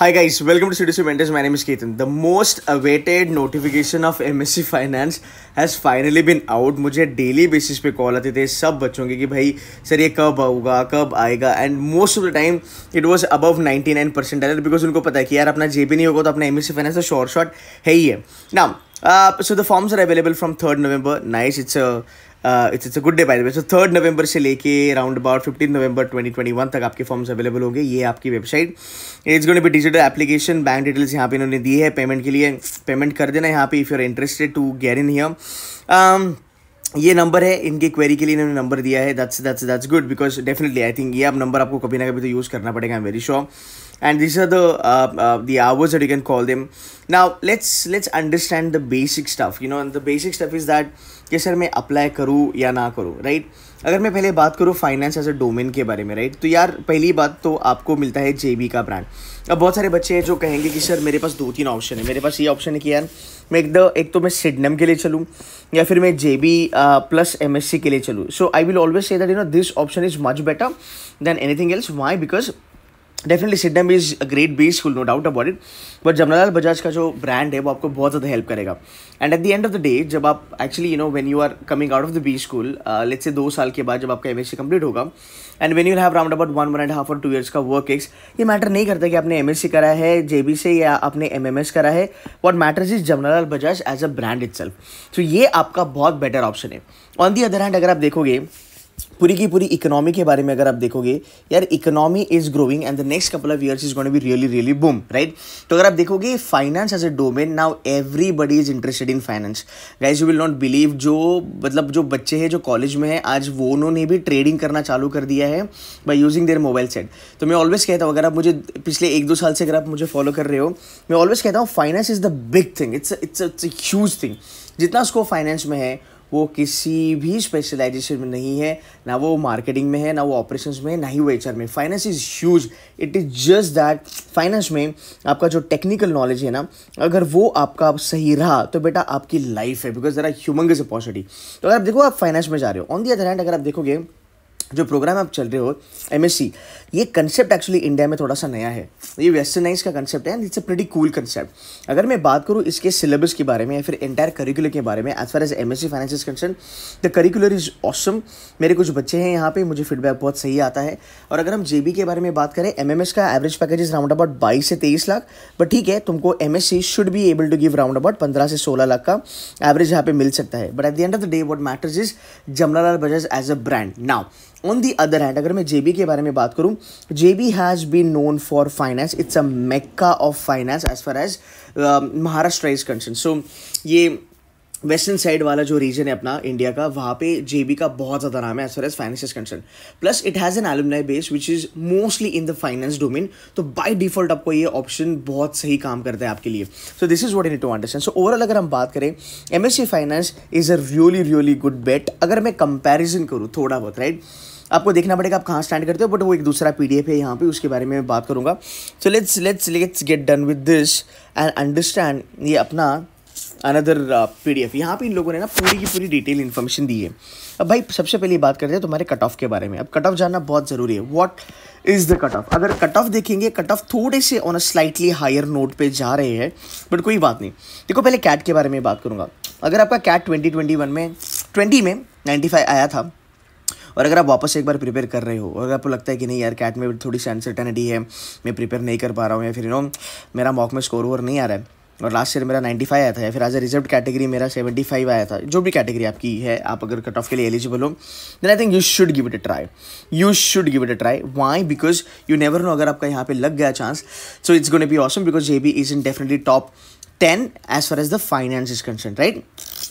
Hi guys, welcome to Studio Mentors. My name is Ketan. The most awaited notification of MSc Finance has finally been out. मुझे daily basis पे call आते थे सब बच्चों के कि भाई सर ये कब आऊगा कब आएगा and most of the time it was above 99 percent because उनको पता है कि यार अपना जे नहीं होगा तो अपना एम फाइनेंस तो शॉर्ट शॉर्ट है ही है ना so the forms are available from third November nice it's it's it's a good day by the way so third November से लेके around about fifteen November twenty twenty one तक आपके forms available होंगे। ये आपकी website it's going be digital application bank details यहाँ पे इन्होंने दी है पेमेंट के लिए. पेमेंट कर देना यहाँ पे if you are interested to get in here ये नंबर है इनके क्वेरी के लिए इन्होंने नंबर दिया है। That's that's that's good because definitely I think ये अब नंबर आपको कभी ना कभी तो यूज़ करना पड़ेगा I am very sure and these are the uh, uh, the hours that you can call them. Now let's let's understand the basic stuff you know and कि सर मैं अप्लाई करूँ या ना करूँ राइट अगर मैं पहले बात करूँ फाइनेंस एज अ डोमेन के बारे में राइट तो यार पहली बात तो आपको मिलता है जेबी का ब्रांड अब बहुत सारे बच्चे हैं जो कहेंगे कि सर मेरे पास दो तीन ऑप्शन है। मेरे पास ये ऑप्शन है कि यार मैं एकदम एक तो मैं सिडनम के लिए चलूँ, या फिर मैं J B plus M S C के लिए चलूँ. So I will always say that you know this option is much better than anything else why because definitely Sydenham is a great B school no doubt about it but Jamnalal Bajaj का जो brand है वो आपको बहुत ज़्यादा help करेगा and at the end of the day जब आप actually you know when you are coming out of the B school let's say दो साल के बाद जब आपका एम एस सी कंप्लीट होगा and when you have round about one one and half और टू ईयर्स का वर्क एक्स ये मैटर नहीं करता कि आपने एम एस सी करा है जे बी से या आपने एम एम एस करा है what matters is Jamnalal Bajaj as a brand itself so ये आपका बहुत बेटर ऑप्शन है ऑन दी अदर हैंड अगर आप देखोगे पूरी की पूरी इकोनॉमी के बारे में अगर आप देखोगे, यार economy is growing and the next couple of years is going be really really boom right तो अगर आप देखोगे finance as a domain now everybody is interested in finance guys you will not believe जो मतलब जो बच्चे हैं, जो कॉलेज में हैं, आज वो उन्होंने भी ट्रेडिंग करना चालू कर दिया है by using their mobile set तो मैं ऑलवेज कहता हूँ, अगर आप मुझे पिछले एक दो साल से अगर आप मुझे फॉलो कर रहे हो, मैं ऑलवेज कहता हूँ finance is the big thing it's it's it's huge thing जितना उसको फाइनेंस में है वो किसी भी स्पेशलाइजेशन में नहीं है, ना वो मार्केटिंग में है, ना वो ऑपरेशंस में है, ना ही वो एच में finance is huge it is just that finance में आपका जो टेक्निकल नॉलेज है ना, अगर वो आपका सही रहा तो बेटा आपकी लाइफ है बिकॉज़ जरा ह्यूमन इज़ अपॉर्चुनिटी तो अगर आप देखो आप फाइनेंस में जा रहे हो ऑन दी अदर हैंड अगर आप देखोगे जो प्रोग्राम आप चल रहे हो एमएससी ये कंसेप्ट एक्चुअली इंडिया में थोड़ा सा नया है। ये वेस्टर्नाइज का कंसेप्ट है and it's a pretty cool concept अगर मैं बात करूँ इसके सिलेबस के बारे में या फिर एंटायर करिकुलर के बारे में as far as M S C finance is concern the curricular is awesome मेरे कुछ बच्चे हैं यहाँ पे, मुझे फीडबैक बहुत सही आता है। और अगर हम जेबी के बारे में बात करें एमएमएस का average package is round about बाईस से तेईस लाख। बट ठीक है, तुमको M S C should be able to give round about पंद्रह से सोलह लाख का एवरेज यहाँ पे मिल सकता है। But at the end of the day what matters is Jamnalal Bajaj as a brand now on the other hand अगर मैं जेबी के बारे में बात करूँ JB has been known for finance it's a mecca of finance as far as Maharashtra is concern so ये western side वाला जो रीजन है अपना इंडिया का, वहाँ पे जेबी का बहुत ज़्यादा नाम है as far as finance is concern plus it has an alumni base which is mostly in the finance domain तो बाई डिफ़ॉल्ट आपको ये ऑप्शन बहुत सही काम करता है आपके लिए. So this is what in to understand so overall अगर हम बात करें M S C finance is a really really good bet अगर मैं कंपेरिजन करूँ थोड़ा बहुत राइट right? आपको देखना पड़ेगा आप कहाँ स्टैंड करते हो बट वो एक दूसरा पीडीएफ है यहाँ पे, उसके बारे में बात करूँगा। So let's let's let's get done with this and understand ये अपना अनदर पी डी एफ़ यहाँ पर इन लोगों ने ना पूरी की पूरी डिटेल इन्फॉर्मेशन दी है। अब भाई सबसे पहले बात करते हैं तुम्हारे कट ऑफ़ के बारे में। अब कट ऑफ़ जानना बहुत ज़रूरी है। What is the cut off अगर कट ऑफ़ देखेंगे कट ऑफ़ थोड़े से on a slightly higher note पे जा रहे हैं बट कोई बात नहीं। देखो, पहले कैट के बारे में बात करूँगा। अगर आपका कैट ट्वेंटी ट्वेंटी वन में ट्वेंटी में नाइन्टी फाइव आया था और अगर आप वापस एक बार प्रिपेयर कर रहे हो और आपको लगता है कि नहीं यार कैट में थोड़ी सी अनसर्टनिटी है, मैं प्रिपेयर नहीं कर पा रहा हूँ या फिर यू नो मेरा मॉक में स्कोर ओवर नहीं आ रहा है। और लास्ट ईयर मेरा 95 आया था या फिर एज अ रिज़र्व कैटेगरी मेरा 75 आया था। जो भी कैटेगरी आपकी है, आप अगर कट ऑफ़ के लिए एलिजिबल हो then I think you should give it a try you should give it a try why because you never know अगर आपका यहाँ पे लग गया chance so it's gonna be awesome because J B is in definitely top ten as far as the finance is concern right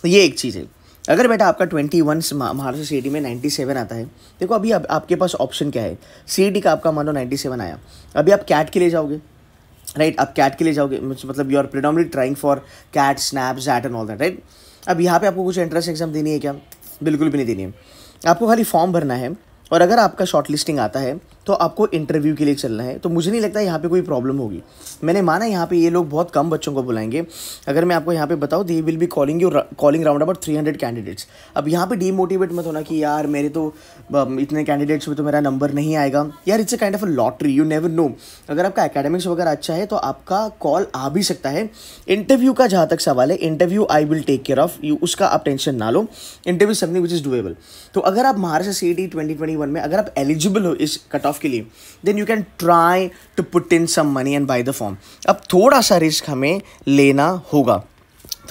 ये एक चीज़ है। अगर बेटा आपका ट्वेंटी वन महाराष्ट्र सी में नाइन्टी सेवन आता है देखो अभी अब आपके पास ऑप्शन क्या है? सी का आपका मान नाइन्टी सेवन आया। अभी आप कैट के लिए जाओगे राइट right, आप कैट के लिए जाओगे मतलब you are predominantly trying for CAT SNAP XAT and all that right अब यहाँ पे आपको कुछ एंट्रेंस एग्ज़ाम देनी है क्या? बिल्कुल भी नहीं देनी है। आपको खाली फॉर्म भरना है और अगर आपका शॉर्ट लिस्टिंग आता है तो आपको इंटरव्यू के लिए चलना है। तो मुझे नहीं लगता यहाँ पे कोई प्रॉब्लम होगी। मैंने माना यहाँ पे ये लोग बहुत कम बच्चों को बुलाएँगे। अगर मैं आपको यहाँ पे बताऊँ they will be calling you calling round about three hundred candidates अब यहाँ पे डीमोटिवेट मत होना कि यार, मेरे तो इतने कैंडिडेट्स में तो मेरा नंबर नहीं आएगा। यार it's a kind of a lottery you never know अगर आपका एकेडमिक्स वगैरह अच्छा है तो आपका कॉल आ भी सकता है। इंटरव्यू का जहाँ तक सवाल है interview I will take care of you उसका आप टेंशन ना लो। Interview something which is doable तो अगर आप Maharashtra C T twenty twenty one में, अगर आप एलिजिबल हो इस कट ऑफ़ के लिए then you can try to put in some money and buy the form अब थोड़ा सा रिस्क हमें लेना होगा।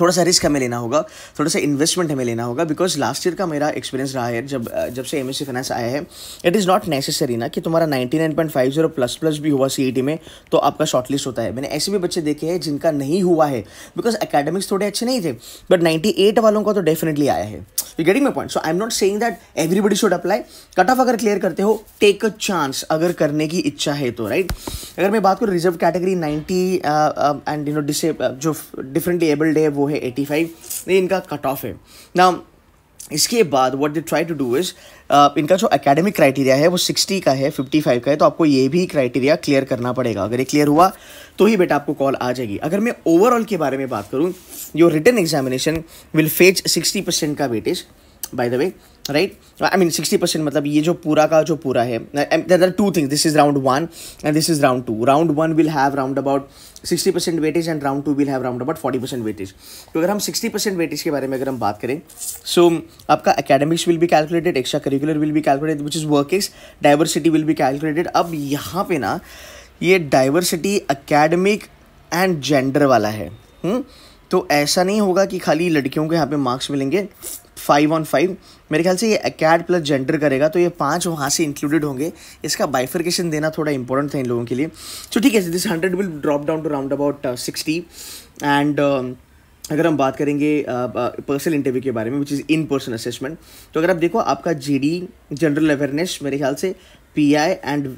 थोड़ा सा रिस्क हमें लेना होगा, थोड़ा सा इन्वेस्टमेंट हमें लेना होगा बिकॉज़ लास्ट ईयर का मेरा एक्सपीरियंस रहा है, जब जब से एम फाइनेंस आया है इट इज़ नॉट नेसेसरी ना कि तुम्हारा ninety nine point five zero plus plus भी हुआ सी में तो आपका शॉर्टलिस्ट होता है। मैंने ऐसे भी बच्चे देखे हैं जिनका नहीं हुआ है बिकॉज़ अकेडमिक्स थोड़े अच्छे नहीं थे बट नाइन्टी वालों का तो डेफिनेटली आया है। You getting my point so I am not saying that everybody should apply cut off अगर क्लियर करते हो टेक अ चांस अगर करने की इच्छा है तो राइट अगर मैं बात करूँ reserve category ninety and you know डिसे जो डिफरेंटली एबल्ड है, वो है एटी फाइव ये इनका कट ऑफ़ है। ना इसके बाद what they try to do is इनका जो एकेडमिक क्राइटेरिया है, वो सिक्सटी का है फिफ्टी फाइव का है तो आपको ये भी क्राइटेरिया क्लियर करना पड़ेगा। अगर ये क्लियर हुआ तो ही बेटा आपको कॉल आ जाएगी। अगर मैं ओवरऑल के बारे में बात करूँ your written examination will fetch sixty percent का weightage by the way right I mean sixty percent मतलब ये जो पूरा का जो पूरा है there are two things this is round one and this is round two round one will have round about sixty percent weightage and round two will have round about forty percent weightage तो अगर हम sixty percent weightage के बारे में अगर हम बात करें सो so, आपका एकेडमिक्स विल भी कैलकुलेटेड एक्स्ट्रा करिकुलर विल भी calculated which is work is diversity will भी कैलकुलेटेड अब यहाँ पे ना ये डाइवर्सिटी अकेडमिक एंड जेंडर वाला है हुँ? तो ऐसा नहीं होगा कि खाली लड़कियों के यहाँ पे मार्क्स मिलेंगे। फाइव ऑन फाइव मेरे ख्याल से ये अकेड प्लस जेंडर करेगा तो ये पाँच वहाँ से इंक्लूडेड होंगे। इसका बाइफर्केशन देना थोड़ा इंपॉर्टेंट था इन लोगों के लिए। तो ठीक है this hundred will drop down to round about sixty and अगर हम बात करेंगे पर्सनल uh, इंटरव्यू के बारे में which is in person assessment तो अगर आप देखो आपका जी डी जनरल अवेयरनेस मेरे ख्याल से P I and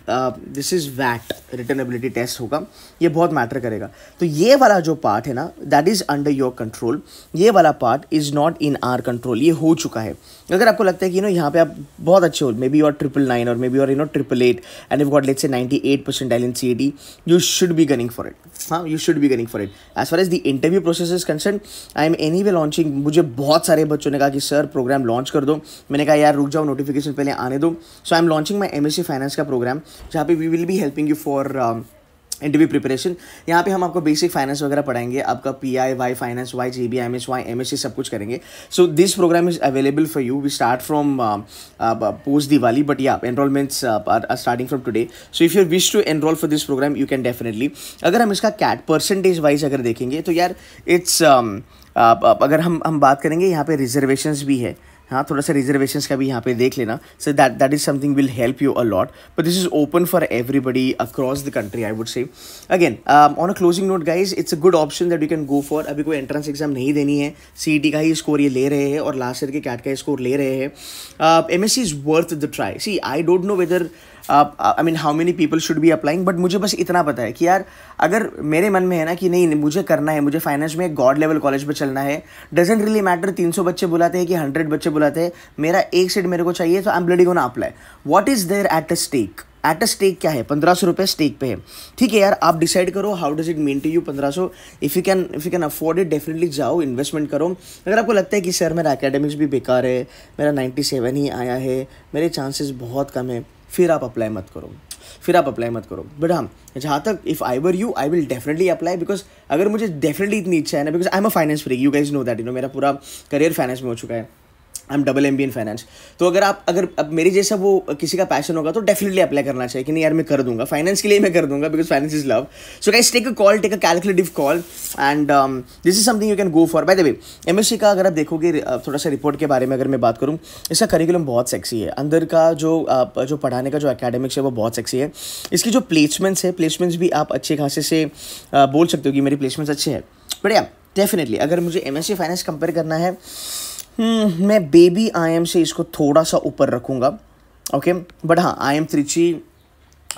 this is VAT written ability test होगा। ये बहुत मैटर करेगा। तो ये वाला जो पार्ट है ना that is under your control ये वाला part is not in our control ये हो चुका है। अगर आपको लगता है कि यू नो यहाँ पे आप बहुत अच्छे हो मे बी और ट्रिपल नाइन और मे बी और you know triple eight and if got let say ninety eight percent L in C A D you should be gunning for it हाँ you should be gunning for it as far as the interview process is concern I am anyway launching मुझे बहुत सारे बच्चों ने कहा कि sir programme launch कर दो। मैंने कहा, यार, रुक जाओ नोटिफिकेशन पहले आने दो। So I am launching my M S C finance का प्रोग्राम जहाँ पे we will be helping you for interview preparation यहाँ पे हम आपको बेसिक फाइनेंस वगैरह पढ़ाएँगे आपका P I Y finance Y G B M S Y M S C सब कुछ करेंगे. So this programme is available for you we start from post Diwali but या enrolments are starting from today so if you wish to enrol for this programme you can definitely अगर हम इसका cat percentage wise अगर देखेंगे तो यार it's um, अगर हम हम बात करेंगे यहाँ पे रिजर्वेशंस भी है. हाँ थोड़ा सा रिजर्वेशन का भी यहाँ पे देख लेना। So that that is something will help you a lot but this is open for everybody across the country I would say again on a closing note guys it's a good option that you can go for अभी कोई entrance exam नहीं देनी है। सी e का ही score ये ले रहे हैं और लास्ट ईयर के कैट का स्कोर ले रहे हैं। M S C is worth the try see I don't know whether I mean how many people should be applying but मुझे बस इतना पता है कि यार, अगर मेरे मन में है ना कि नहीं मुझे करना है, मुझे फाइनेंस में गॉड लेवल कॉलेज में चलना है डजेंट रियली मैटर तीन सौ बच्चे बुलाते हैं कि हंड्रेड बच्चे बुलाते हैं, मेरा एक सीट मेरे को चाहिए तो I am bloody gonna apply what is there at a stake at a stake क्या है? पंद्रह सौ रुपये स्टेक पे है. ठीक है यार, आप डिसाइड करो how does it mean to you पंद्रह सौ? If you can if you can afford it definitely जाओ इन्वेस्टमेंट करो. अगर आपको लगता है कि सर मेरा एकेडमिक्स भी बेकार है, मेरा नाइन्टी सेवन ही आया है, मेरे चांसेस बहुत कम है फिर आप अप्लाई मत करो। फिर आप अप्लाई मत करो। बट हाँ जहाँ तक if I were you I will definitely apply because अगर मुझे डेफिनेटली इतनी इच्छा है ना because I am a finance free you guys know that you know मेरा पूरा करियर फाइनेंस में हो चुका है। I am double M B in finance तो अगर आप, अगर अब मेरी जैसा वो किसी का पैशन होगा तो डेफिनेटली अप्लाई करना चाहिए कि नहीं यार मैं कर दूँगा। फाइनेंस के लिए मैं कर दूँगा because finance is love so guys take a call take a calculative call and this is something you can go for by the way M का अगर आप देखोगे थोड़ा सा रिपोर्ट के बारे में अगर मैं बात करूँ, इसका करिकुलम बहुत सेक्सी है। अंदर का जो जो पढ़ाने का जो अकेडमिक्स है वो बहुत सेक्सी है। इसकी जो प्लेसमेंट्स है प्लेसमेंट्स भी आप अच्छे खासे से बोल सकते हो कि मेरी प्लेसमेंट्स अच्छे हैं। बढ़िया डेफिनेटली अगर मुझे M S C finance compare करना है मैं बेबी आई एम से इसको थोड़ा सा ऊपर रखूँगा. ओके बट हाँ I am Trichy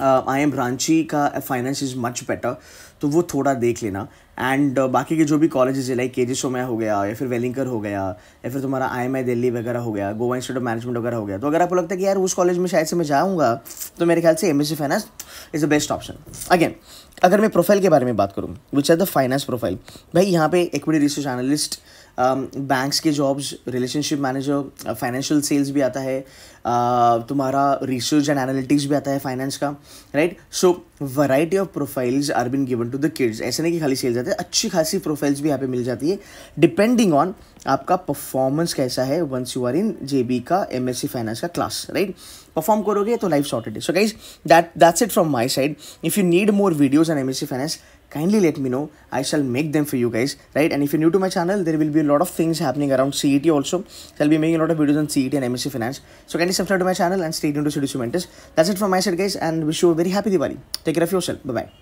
I am Ranchi का फाइनेंस इज़ मच बेटर तो वो थोड़ा देख लेना। एंड uh, बाकी के जो भी कॉलेजेस है लाइक के जी सोमया हो गया या फिर वेलिंकर हो गया या फिर तुम्हारा आई एम आई दिल्ली वगैरह हो गया गोवा इंस्टीट्यूट ऑफ़ मैनेजमेंट वगैरह हो गया। तो अगर आपको लगता है कि यार उस कॉलेज में शायद से मैं जाऊँगा तो मेरे ख्याल से M S C finance is the best option again अगर मैं प्रोफ़ाइल के बारे में बात करूँ which are the finance profile भाई यहाँ पे इक्विटी रिसर्च एनालिस्ट बैंक्स के jobs relationship manager financial sales भी आता है. Uh, तुम्हारा रिसर्च एंड एनालिटिक्स भी आता है फाइनेंस का right so variety of profiles are been given to the kids ऐसे नहीं कि खाली सेल्स आते हैं अच्छी खासी प्रोफाइल्स भी यहाँ पे मिल जाती है. डिपेंडिंग ऑन आपका परफॉर्मेंस कैसा है once you are in J का एम एस सी फाइनेंस का क्लास राइट परफॉर्म करोगे तो लाइफ सॉर्टेड है. So guys that that's it from my side if you need more videos on MSc Finance, kindly let me know. I shall make them for you guys, right? And if you're new to my channel, there will be a lot of things happening around CET also. So I'll be making a lot of videos on CET and MSc Finance. So kindly subscribe to my channel and stay tuned to Seduce Mentors. That's it from my side, guys, and wish you a very happy Diwali. Take care of yourself. Bye bye.